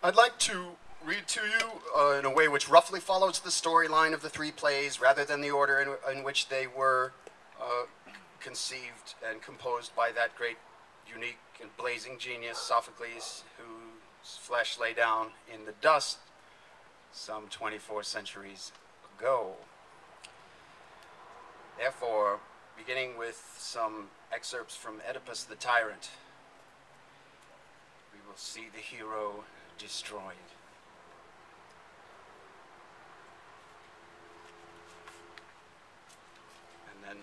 I'd like to read to you uh, in a way which roughly follows the storyline of the three plays rather than the order in, in which they were uh, conceived and composed by that great, unique, and blazing genius, Sophocles, whose flesh lay down in the dust some 24 centuries ago. Therefore, beginning with some excerpts from Oedipus the Tyrant, we will see the hero destroyed. And then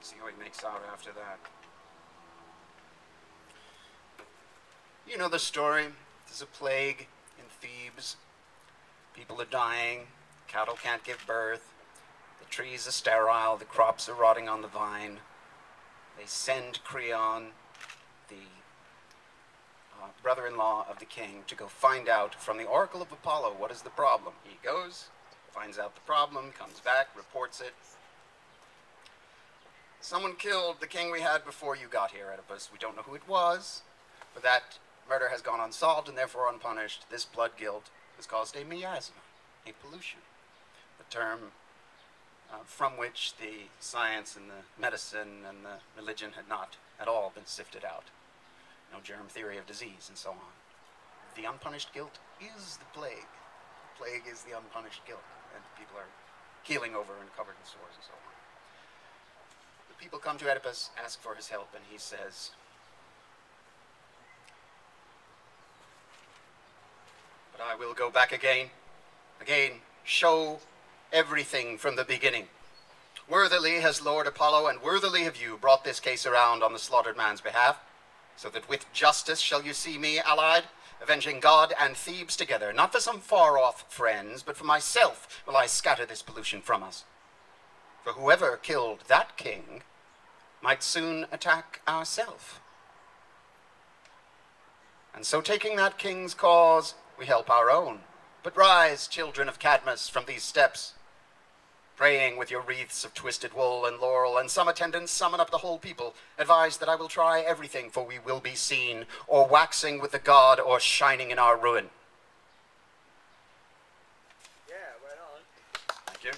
see how he makes out after that. You know the story. There's a plague in Thebes. People are dying. Cattle can't give birth. The trees are sterile. The crops are rotting on the vine. They send Creon, the uh, brother-in-law of the king, to go find out from the oracle of Apollo what is the problem. He goes, finds out the problem, comes back, reports it. Someone killed the king we had before you got here, Oedipus. We don't know who it was, but that murder has gone unsolved and therefore unpunished. This blood guilt has caused a miasma, a pollution, a term uh, from which the science and the medicine and the religion had not at all been sifted out no germ theory of disease, and so on. The unpunished guilt is the plague. Plague is the unpunished guilt, and people are keeling over and covered in sores and so on. The people come to Oedipus, ask for his help, and he says, But I will go back again, again, show everything from the beginning. Worthily has Lord Apollo and worthily have you brought this case around on the slaughtered man's behalf so that with justice shall you see me allied, avenging God and Thebes together. Not for some far-off friends, but for myself will I scatter this pollution from us. For whoever killed that king might soon attack ourself. And so taking that king's cause, we help our own. But rise, children of Cadmus, from these steps, praying with your wreaths of twisted wool and laurel, and some attendants summon up the whole people, advise that I will try everything, for we will be seen, or waxing with the god, or shining in our ruin. Yeah, right on. Thank you.